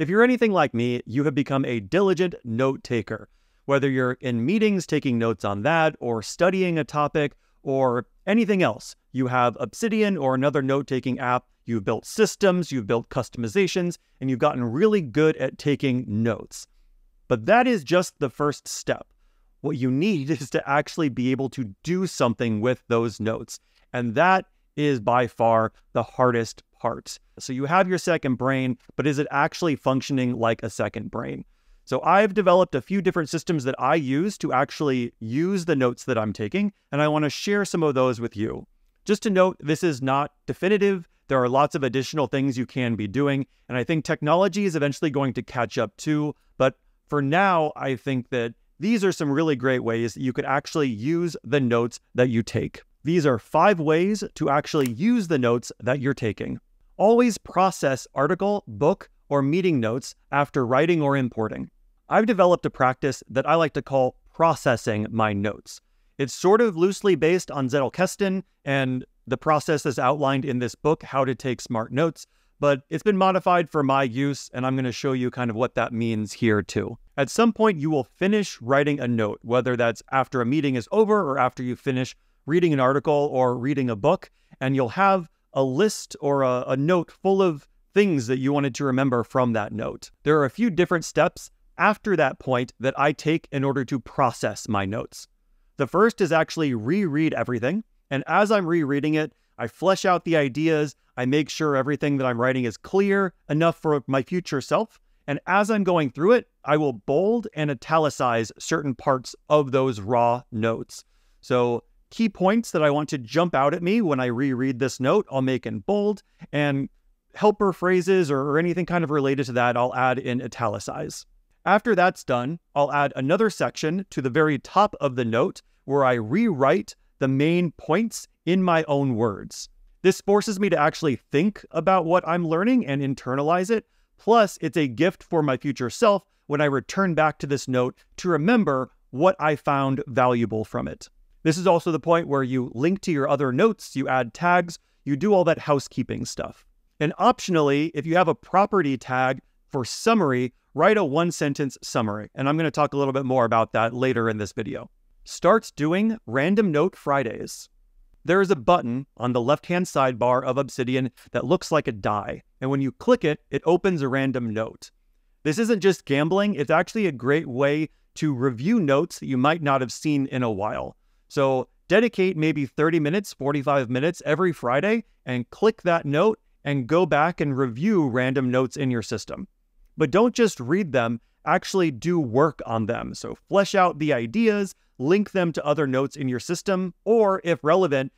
If you're anything like me, you have become a diligent note taker. Whether you're in meetings taking notes on that, or studying a topic, or anything else, you have Obsidian or another note taking app, you've built systems, you've built customizations, and you've gotten really good at taking notes. But that is just the first step. What you need is to actually be able to do something with those notes. And that is by far the hardest So you have your second brain, but is it actually functioning like a second brain? So I've developed a few different systems that I use to actually use the notes that I'm taking, and I want to share some of those with you. Just to note, this is not definitive. There are lots of additional things you can be doing, and I think technology is eventually going to catch up too. But for now, I think that these are some really great ways that you could actually use the notes that you take. These are five ways to actually use the notes that you're taking. Always process article, book, or meeting notes after writing or importing. I've developed a practice that I like to call processing my notes. It's sort of loosely based on Zettelkasten and the process is outlined in this book, How to Take Smart Notes, but it's been modified for my use, and I'm going to show you kind of what that means here too. At some point, you will finish writing a note, whether that's after a meeting is over or after you finish reading an article or reading a book, and you'll have a list or a, a note full of things that you wanted to remember from that note. There are a few different steps after that point that I take in order to process my notes. The first is actually reread everything. And as I'm rereading it, I flesh out the ideas. I make sure everything that I'm writing is clear enough for my future self. And as I'm going through it, I will bold and italicize certain parts of those raw notes. So key points that I want to jump out at me when I reread this note, I'll make in bold, and helper phrases or, or anything kind of related to that, I'll add in italicize. After that's done, I'll add another section to the very top of the note where I rewrite the main points in my own words. This forces me to actually think about what I'm learning and internalize it. Plus, it's a gift for my future self when I return back to this note to remember what I found valuable from it. This is also the point where you link to your other notes, you add tags, you do all that housekeeping stuff. And optionally, if you have a property tag for summary, write a one sentence summary. And I'm going to talk a little bit more about that later in this video. Start doing Random Note Fridays. There is a button on the left hand sidebar of Obsidian that looks like a die. And when you click it, it opens a random note. This isn't just gambling, it's actually a great way to review notes that you might not have seen in a while. So dedicate maybe 30 minutes, 45 minutes every Friday and click that note and go back and review random notes in your system. But don't just read them, actually do work on them. So flesh out the ideas, link them to other notes in your system, or if relevant,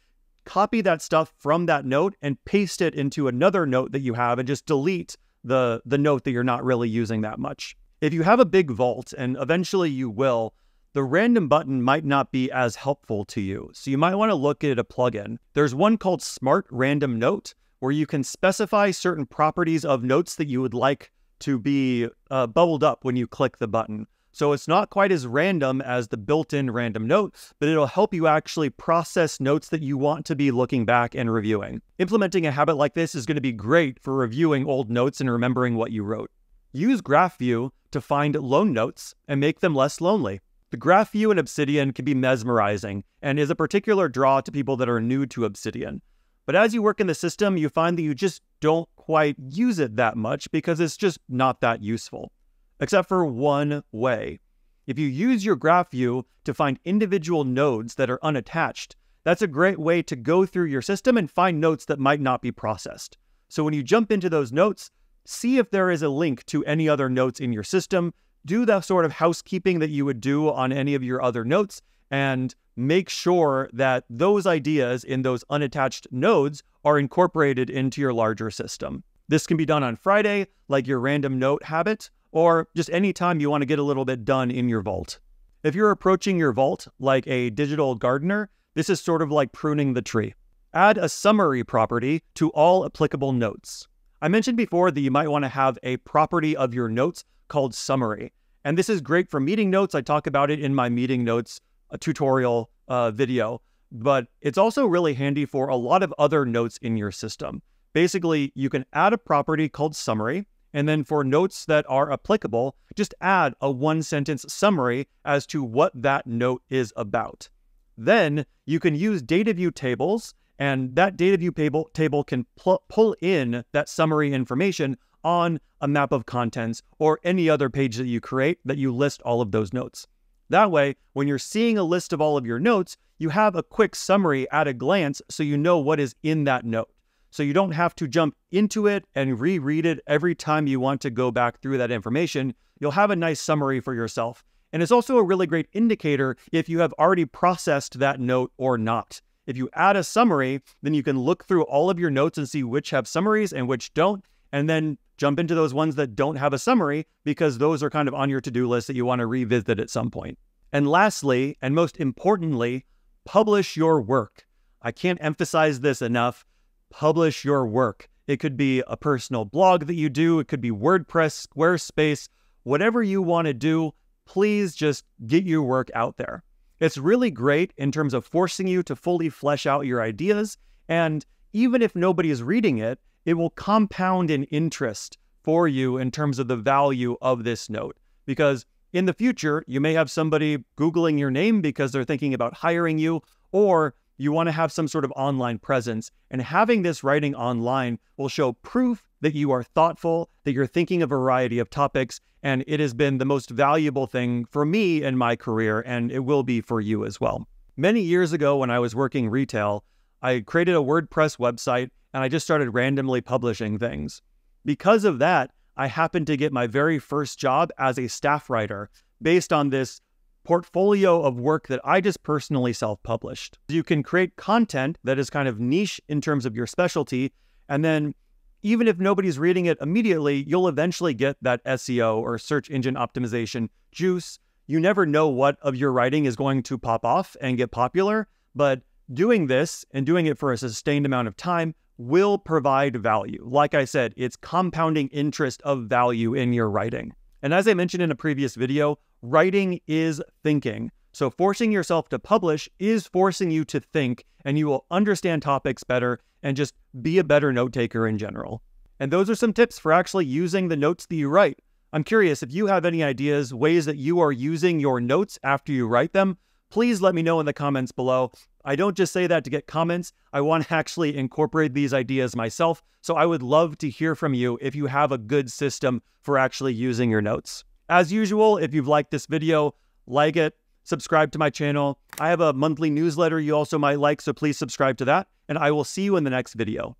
copy that stuff from that note and paste it into another note that you have and just delete the, the note that you're not really using that much. If you have a big vault, and eventually you will, the random button might not be as helpful to you. So you might want to look at a plugin. There's one called Smart Random Note, where you can specify certain properties of notes that you would like to be uh, bubbled up when you click the button. So it's not quite as random as the built-in random note, but it'll help you actually process notes that you want to be looking back and reviewing. Implementing a habit like this is going to be great for reviewing old notes and remembering what you wrote. Use GraphView to find lone notes and make them less lonely. The graph view in Obsidian can be mesmerizing and is a particular draw to people that are new to Obsidian. But as you work in the system, you find that you just don't quite use it that much because it's just not that useful, except for one way. If you use your graph view to find individual nodes that are unattached, that's a great way to go through your system and find notes that might not be processed. So when you jump into those notes, see if there is a link to any other notes in your system do the sort of housekeeping that you would do on any of your other notes and make sure that those ideas in those unattached nodes are incorporated into your larger system. This can be done on Friday, like your random note habit, or just any time you want to get a little bit done in your vault. If you're approaching your vault like a digital gardener, this is sort of like pruning the tree. Add a summary property to all applicable notes. I mentioned before that you might want to have a property of your notes called Summary. And this is great for meeting notes. I talk about it in my meeting notes a tutorial uh, video, but it's also really handy for a lot of other notes in your system. Basically, you can add a property called Summary, And then for notes that are applicable, just add a one sentence summary as to what that note is about. Then you can use data view tables, and that data view table, table can pull in that summary information on a map of contents or any other page that you create that you list all of those notes. That way, when you're seeing a list of all of your notes, you have a quick summary at a glance so you know what is in that note. So you don't have to jump into it and reread it every time you want to go back through that information. You'll have a nice summary for yourself. And it's also a really great indicator if you have already processed that note or not. If you add a summary, then you can look through all of your notes and see which have summaries and which don't, and then jump into those ones that don't have a summary because those are kind of on your to do list that you want to revisit at some point. And lastly, and most importantly, publish your work. I can't emphasize this enough. Publish your work. It could be a personal blog that you do, it could be WordPress, Squarespace, whatever you want to do. Please just get your work out there. It's really great in terms of forcing you to fully flesh out your ideas. And even if nobody is reading it, it will compound in interest for you in terms of the value of this note. Because in the future, you may have somebody Googling your name because they're thinking about hiring you, or you want to have some sort of online presence. And having this writing online will show proof that you are thoughtful, that you're thinking a variety of topics. And it has been the most valuable thing for me in my career, and it will be for you as well. Many years ago, when I was working retail, I created a WordPress website and I just started randomly publishing things. Because of that, I happened to get my very first job as a staff writer based on this portfolio of work that I just personally self published. You can create content that is kind of niche in terms of your specialty. And then, even if nobody's reading it immediately, you'll eventually get that SEO or search engine optimization juice. You never know what of your writing is going to pop off and get popular, but doing this and doing it for a sustained amount of time will provide value. Like I said, it's compounding interest of value in your writing. And as I mentioned in a previous video, writing is thinking. So forcing yourself to publish is forcing you to think, and you will understand topics better and just be a better note taker in general. And those are some tips for actually using the notes that you write. I'm curious if you have any ideas, ways that you are using your notes after you write them please let me know in the comments below. I don't just say that to get comments. I want to actually incorporate these ideas myself. So I would love to hear from you if you have a good system for actually using your notes. As usual, if you've liked this video, like it, subscribe to my channel. I have a monthly newsletter you also might like, so please subscribe to that. And I will see you in the next video.